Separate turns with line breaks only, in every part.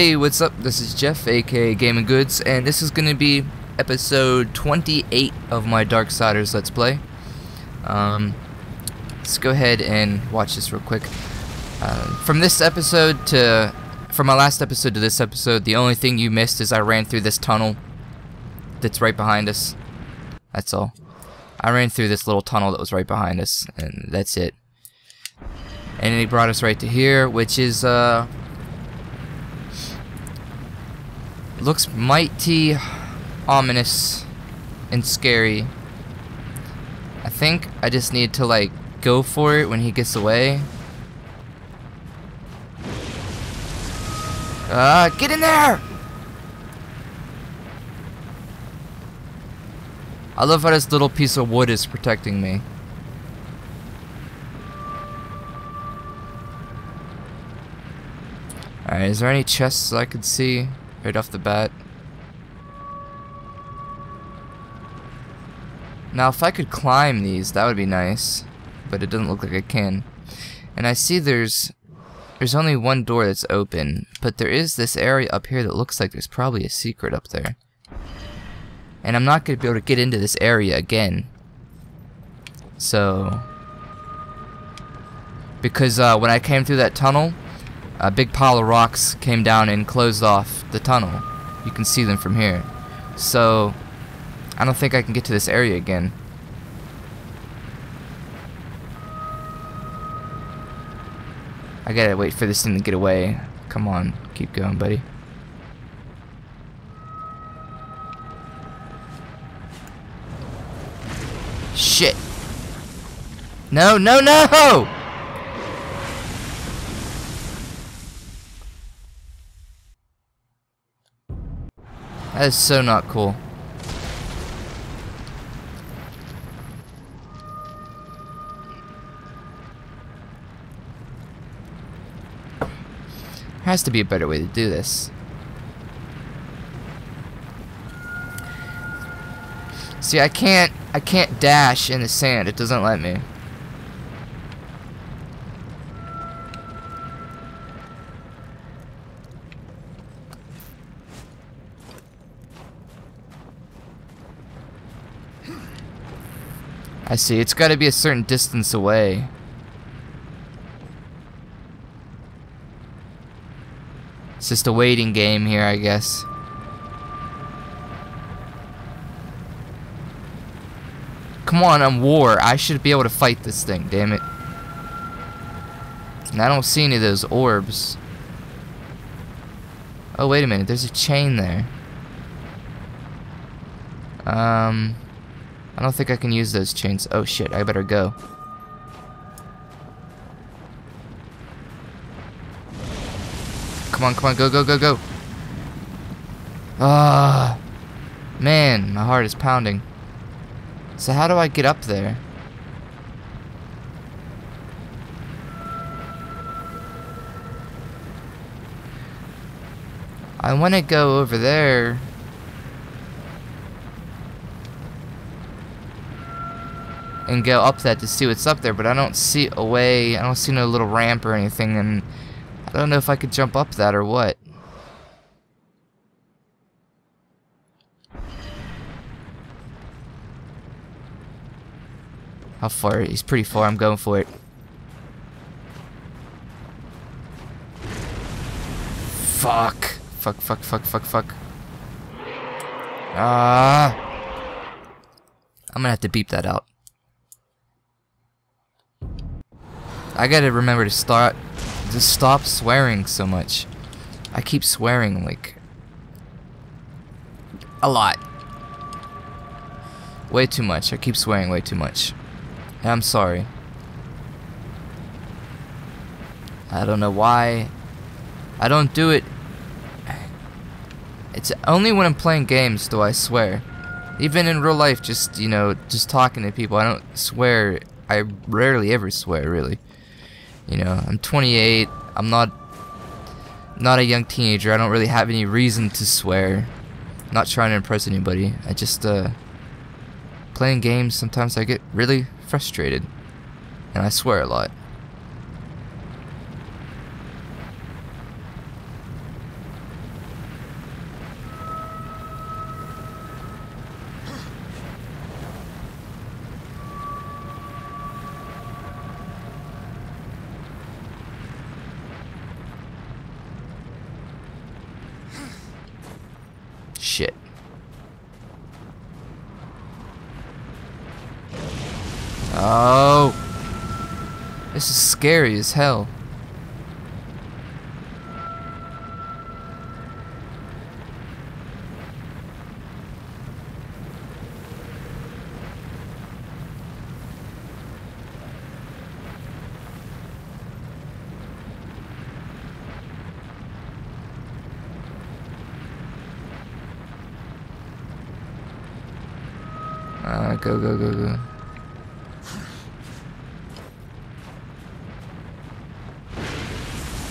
Hey, what's up? This is Jeff, aka Gamingoodz, and this is to be episode 28 of my Darksiders Let's Play. Um, let's go ahead and watch this real quick. Uh, from this episode to, from my last episode to this episode, the only thing you missed is I ran through this tunnel that's right behind us. That's all. I ran through this little tunnel that was right behind us, and that's it. And he brought us right to here, which is, uh, looks mighty ominous and scary. I think I just need to like go for it when he gets away. Ah, uh, get in there! I love how this little piece of wood is protecting me. Alright, is there any chests I could see? Right off the bat. Now if I could climb these, that would be nice. But it doesn't look like I can. And I see there's there's only one door that's open, but there is this area up here that looks like there's probably a secret up there. And I'm not going to be able to get into this area again. So... Because uh, when I came through that tunnel, a big pile of rocks came down and closed off the tunnel. You can see them from here. So, I don't think I can get to this area again. I gotta wait for this thing to get away. Come on, keep going, buddy. Shit. No, no, no! That is so not cool. Has to be a better way to do this. See, I can't I can't dash in the sand. It doesn't let me. I see. It's got to be a certain distance away. It's just a waiting game here, I guess. Come on, I'm war. I should be able to fight this thing, damn it. And I don't see any of those orbs. Oh, wait a minute. There's a chain there. Um... I don't think I can use those chains. Oh shit, I better go. Come on, come on, go, go, go, go. Ah, man, my heart is pounding. So how do I get up there? I want to go over there. And go up that to see what's up there, but I don't see a way, I don't see no little ramp or anything, and I don't know if I could jump up that or what. How far? He's pretty far, I'm going for it. Fuck. Fuck, fuck, fuck, fuck, fuck. Ah. I'm gonna have to beep that out. I gotta remember to start to stop swearing so much. I keep swearing like a lot. Way too much. I keep swearing way too much. I'm sorry. I don't know why. I don't do it. It's only when I'm playing games do I swear. Even in real life, just, you know, just talking to people, I don't swear. I rarely ever swear, really. You know, I'm 28. I'm not not a young teenager. I don't really have any reason to swear. I'm not trying to impress anybody. I just uh playing games sometimes I get really frustrated and I swear a lot. Shit. Oh. This is scary as hell. Uh, go, go, go, go.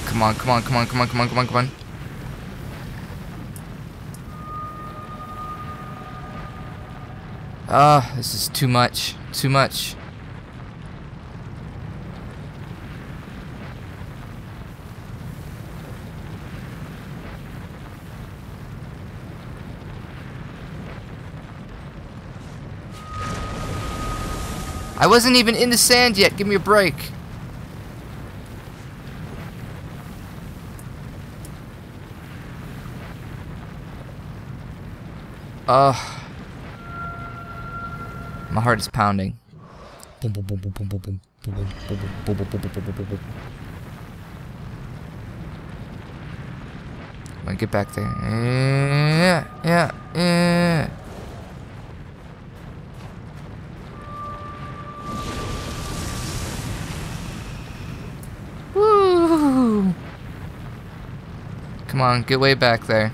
Come on, come on, come on, come on, come on, come on, come on. Ah, this is too much. Too much. I wasn't even in the sand yet. Give me a break. Boom, boom, boom, boom, boom. Come on, get back there. Yeah, yeah, yeah. Woo! Come on, get way back there.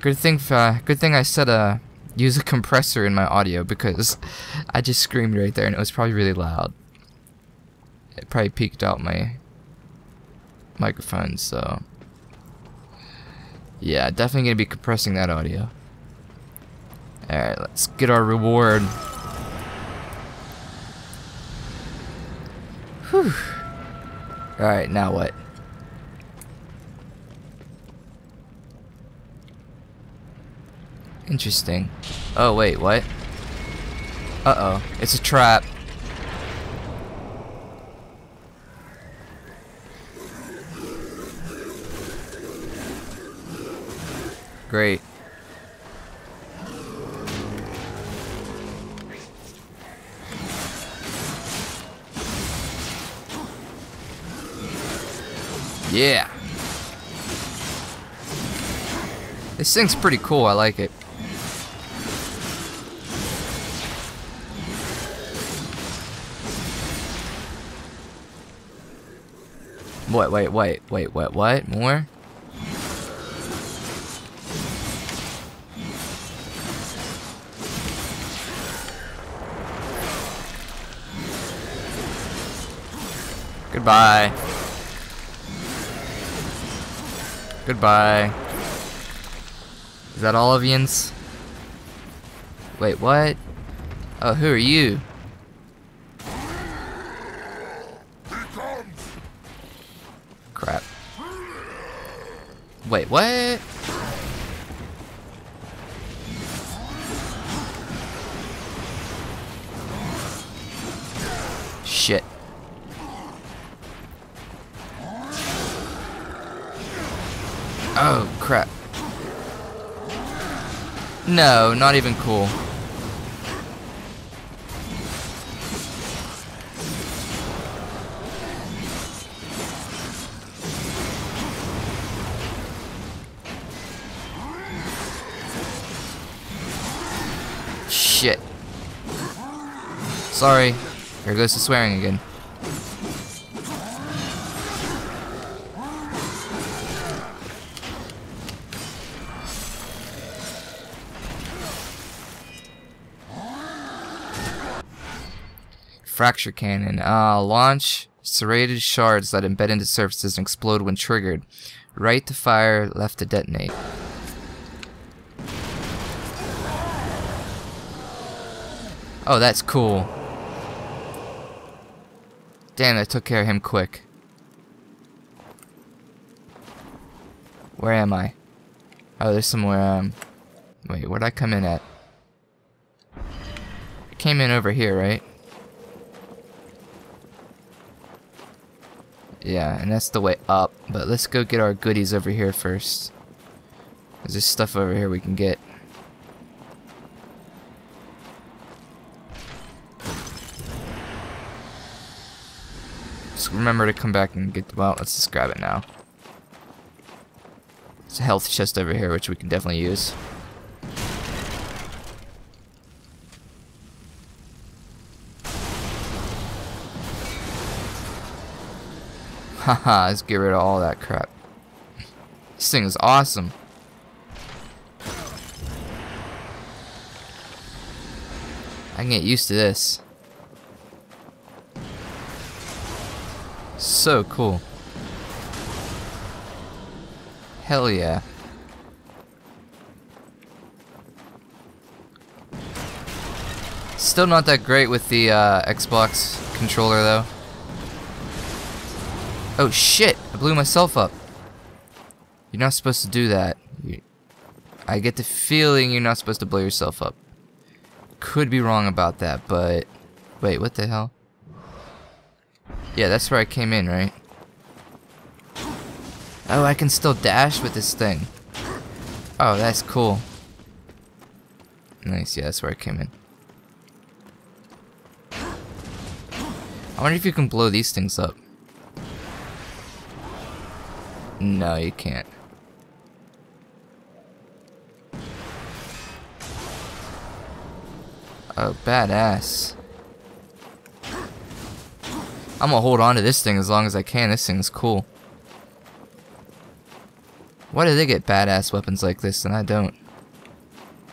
Good thing, uh, good thing I said uh, use a compressor in my audio because I just screamed right there and it was probably really loud. It probably peaked out my microphone, so yeah, definitely gonna be compressing that audio. All right, let's get our reward. Whew. All right, now what? Interesting. Oh, wait, what? Uh-oh. It's a trap. Great. Yeah. This thing's pretty cool. I like it. Wait, wait, wait, wait, what, what? More? Goodbye. Goodbye. Is that all of? Wait, what? Oh, who are you? Wait, what? Shit. Oh, crap. No, not even cool. Sorry. Here goes the swearing again. Fracture cannon. Uh, launch serrated shards that embed into surfaces and explode when triggered. Right to fire, left to detonate. Oh, that's cool. Damn, I took care of him quick. Where am I? Oh, there's somewhere, um... Wait, where'd I come in at? I came in over here, right? Yeah, and that's the way up. But let's go get our goodies over here first. There's stuff over here we can get. Remember to come back and get, well, let's just grab it now. It's a health chest over here, which we can definitely use. Haha, let's get rid of all that crap. This thing is awesome. I can get used to this. So cool. Hell yeah. Still not that great with the uh, Xbox controller though. Oh shit! I blew myself up. You're not supposed to do that. I get the feeling you're not supposed to blow yourself up. Could be wrong about that, but... Wait, what the hell? Yeah, that's where I came in, right? Oh, I can still dash with this thing. Oh, that's cool. Nice, yeah, that's where I came in. I wonder if you can blow these things up. No, you can't. Oh, badass. I'm gonna hold on to this thing as long as I can. This thing's cool. Why do they get badass weapons like this and I don't?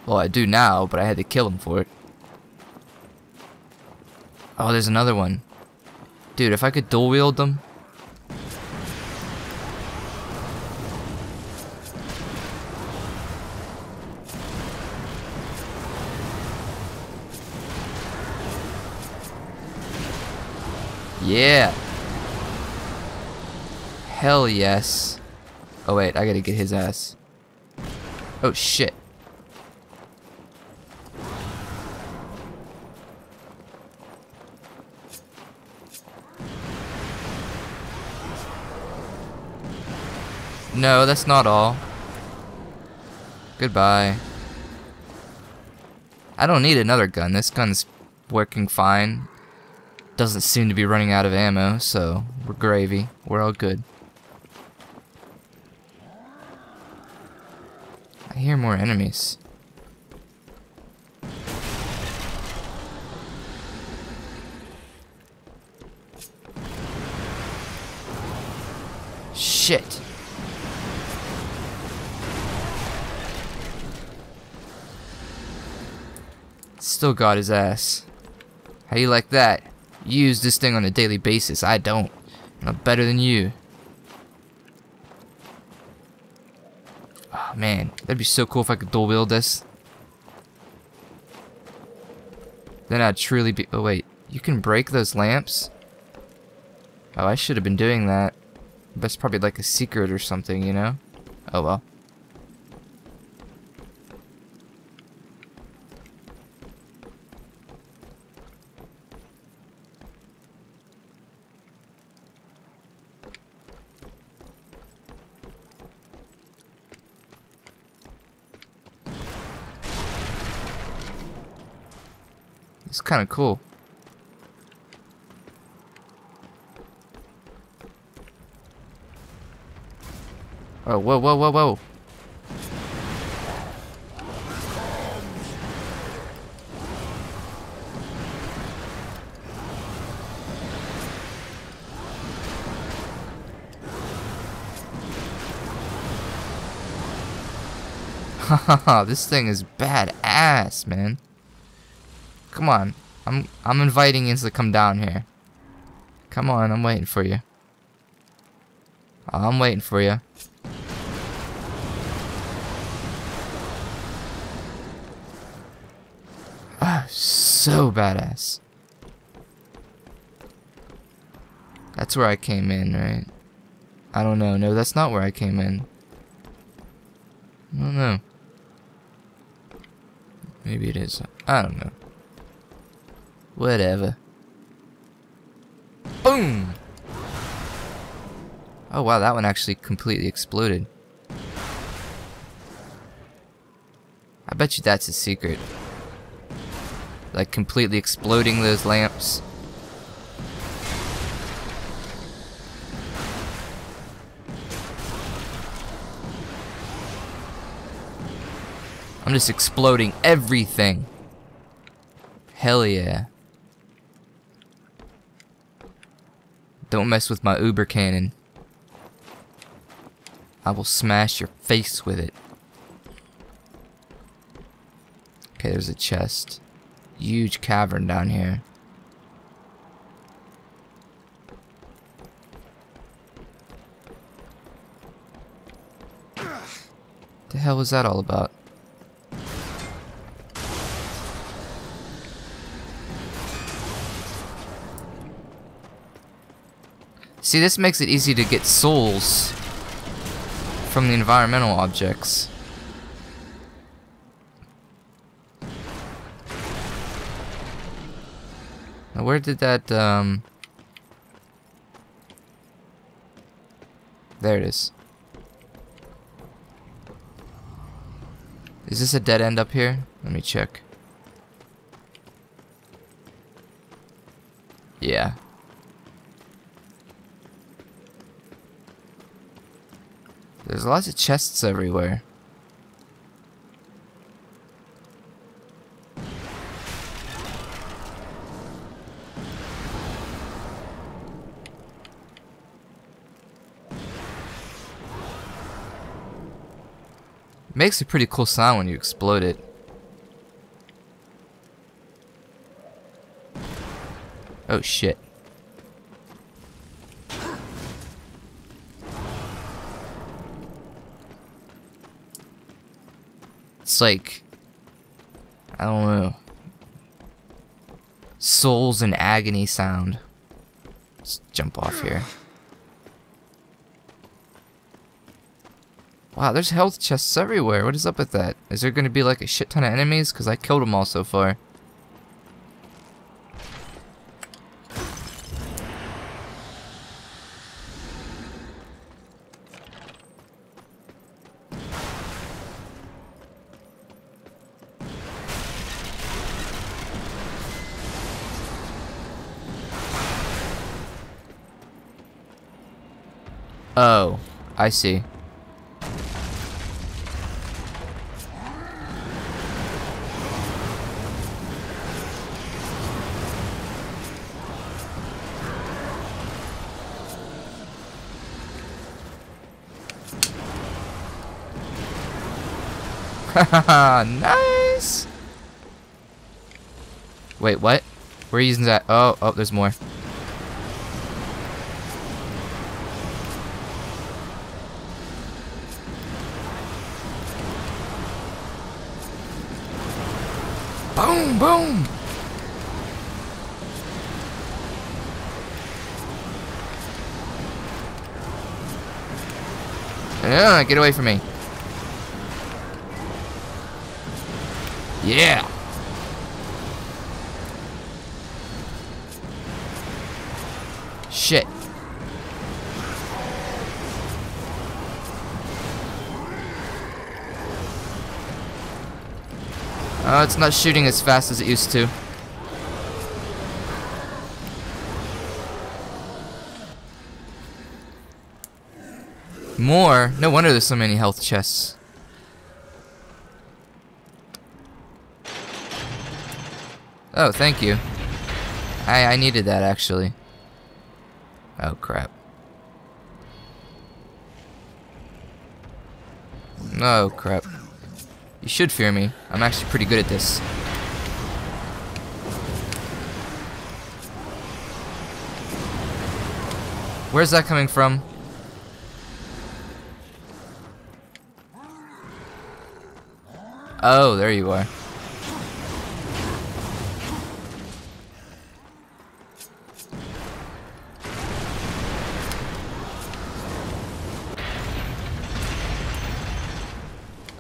Well, I do now, but I had to kill him for it. Oh, there's another one. Dude, if I could dual wield them. Yeah. Hell yes. Oh wait, I gotta get his ass. Oh shit. No, that's not all. Goodbye. I don't need another gun. This gun's working fine. Doesn't seem to be running out of ammo, so we're gravy. We're all good. I hear more enemies. Shit. Still got his ass. How you like that? Use this thing on a daily basis. I don't. I'm better than you. Oh man, that'd be so cool if I could dual wield this. Then I'd truly be- oh wait, you can break those lamps? Oh, I should have been doing that. That's probably like a secret or something, you know? Oh well. Kind of cool. Oh, whoa, whoa, whoa, whoa. This thing is badass, man. Come on. I'm I'm inviting you to come down here. Come on, I'm waiting for you. I'm waiting for you. Ah, so badass. That's where I came in, right? I don't know. No, that's not where I came in. I don't know. Maybe it is. I don't know. Whatever. Boom! Oh wow, that one actually completely exploded. I bet you that's a secret. Like completely exploding those lamps. I'm just exploding everything. Hell yeah. Don't mess with my uber cannon. I will smash your face with it. Okay, there's a chest. Huge cavern down here. The hell was that all about? See, this makes it easy to get souls from the environmental objects. Now, where did that, um... There it is. Is this a dead end up here? Let me check. Yeah. There's lots of chests everywhere. Makes a pretty cool sound when you explode it. Oh shit. It's like, I don't know, souls and agony sound. Let's jump off here. Wow, there's health chests everywhere. What is up with that? Is there going to be like a shit ton of enemies? Because I killed them all so far. Oh, I see. nice! Wait, what? We're using that. Oh, oh, there's more. Boom, boom! Yeah, get away from me. Yeah. Oh, it's not shooting as fast as it used to. More? No wonder there's so many health chests. Oh, thank you. I, I needed that, actually. Oh, crap. Oh, crap. You should fear me. I'm actually pretty good at this. Where's that coming from? Oh, there you are.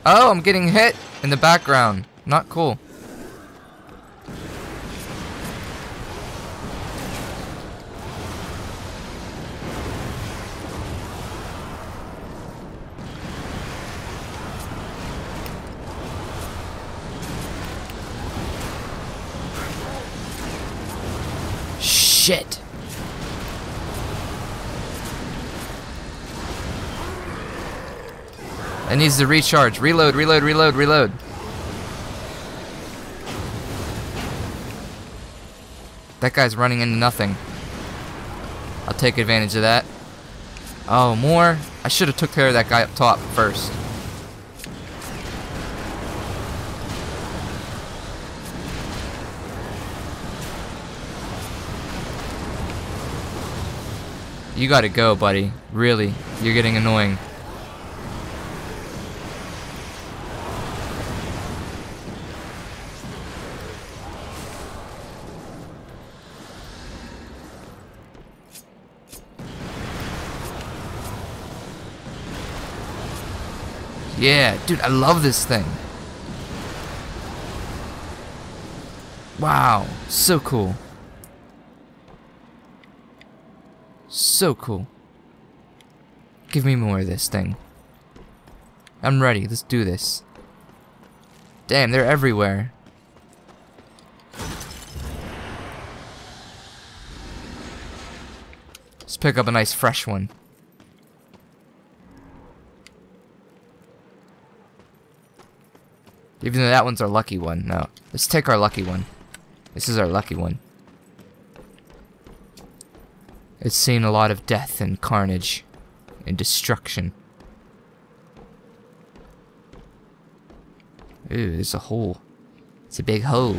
Oh, I'm getting hit in the background. Not cool. Shit. It needs to recharge. Reload, reload, reload, reload. That guy's running into nothing. I'll take advantage of that. Oh, more? I should have took care of that guy up top first. You gotta go, buddy. Really. You're getting annoying. Yeah, dude, I love this thing. Wow, so cool. So cool. Give me more of this thing. I'm ready, let's do this. Damn, they're everywhere. Let's pick up a nice fresh one. Even though that one's our lucky one. No. Let's take our lucky one. This is our lucky one. It's seen a lot of death and carnage and destruction. Ooh, there's a hole. It's a big hole.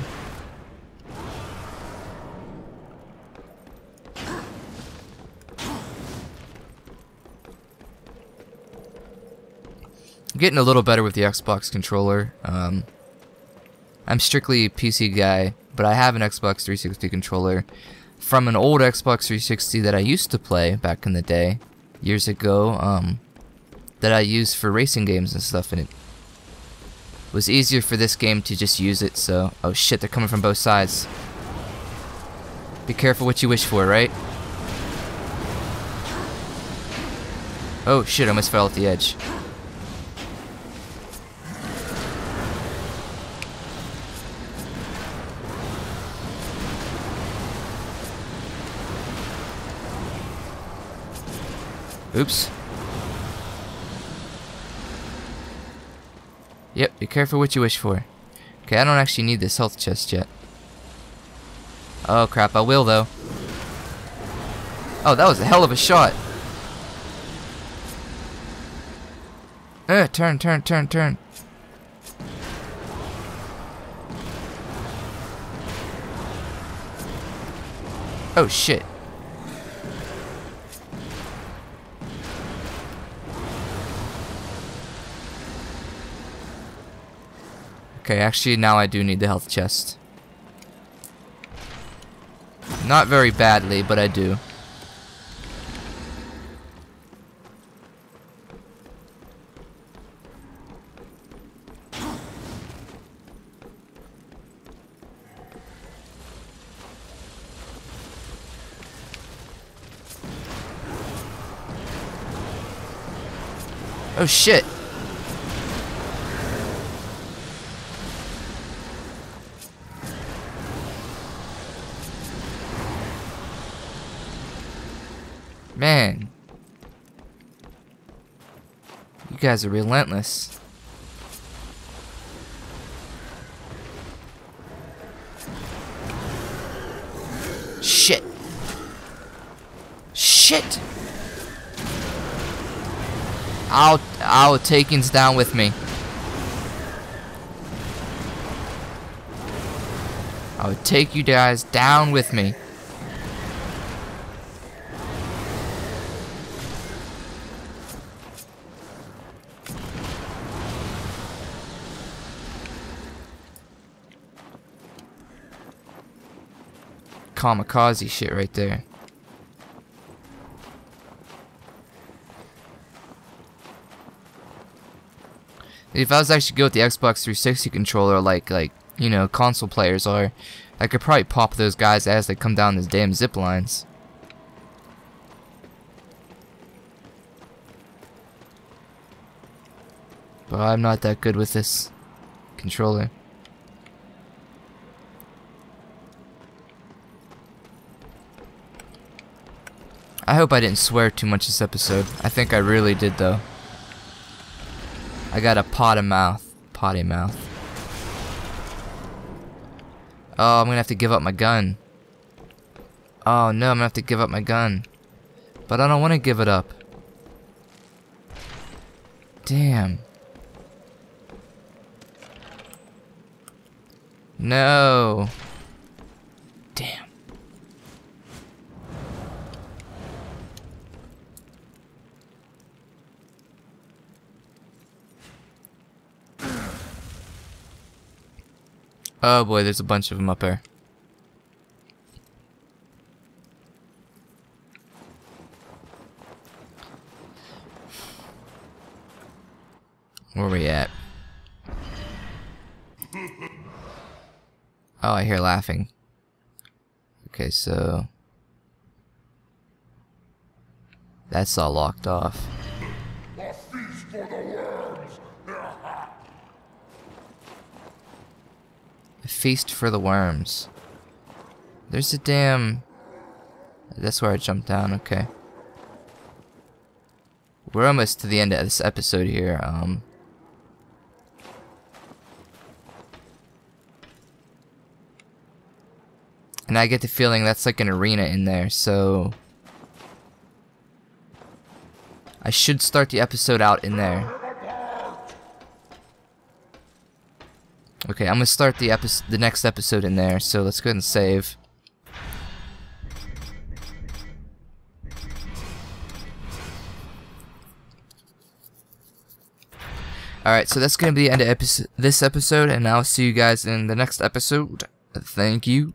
I'm getting a little better with the Xbox controller. Um, I'm strictly PC guy, but I have an Xbox 360 controller from an old Xbox 360 that I used to play back in the day, years ago, um, that I used for racing games and stuff, and it was easier for this game to just use it, so... Oh shit, they're coming from both sides. Be careful what you wish for, right? Oh shit, I almost fell off the edge. Oops. Yep, be careful what you wish for. Okay, I don't actually need this health chest yet. Oh crap, I will though. Oh, that was a hell of a shot. Uh, turn, turn, turn, turn. Oh shit. Okay, actually now I do need the health chest. Not very badly, but I do. Oh shit! Man. You guys are relentless. Shit. Shit. I'll I'll take you down with me. I'll take you guys down with me. Kamikaze shit right there. If I was actually go with the Xbox 360 controller, like like you know console players are, I could probably pop those guys as they come down these damn zip lines. But I'm not that good with this controller. I hope I didn't swear too much this episode. I think I really did though. I got a pot of mouth. Potty mouth. Oh, I'm gonna have to give up my gun. Oh no, I'm gonna have to give up my gun. But I don't want to give it up. Damn. No. Damn. Oh boy, there's a bunch of them up there. Where are we at? Oh, I hear laughing. Okay, so... That's all locked off. Feast for the worms. There's a damn... That's where I jumped down, okay. We're almost to the end of this episode here. Um, and I get the feeling that's like an arena in there, so... I should start the episode out in there. Okay, I'm gonna start the episode, the next episode in there. So let's go ahead and save. Alright, so that's going to be the end of epi this episode, and I'll see you guys in the next episode. Thank you.